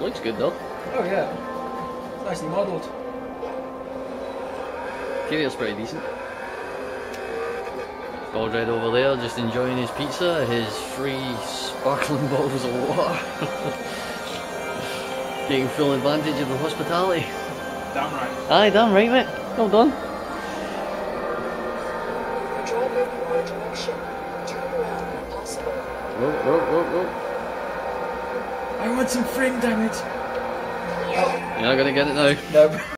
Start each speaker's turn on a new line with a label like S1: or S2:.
S1: looks good though.
S2: Oh yeah. It's nicely modelled.
S1: Interior's pretty decent. Godred over there just enjoying his pizza, his free sparkling bottles of water. Getting full advantage of the hospitality.
S2: Damn right.
S1: Aye, damn right mate. Well done.
S3: Driver in your direction. Turn around when possible.
S1: Whoa, whoa, whoa, whoa.
S2: I want some fring, damn it.
S1: You're not gonna get it though.
S2: No.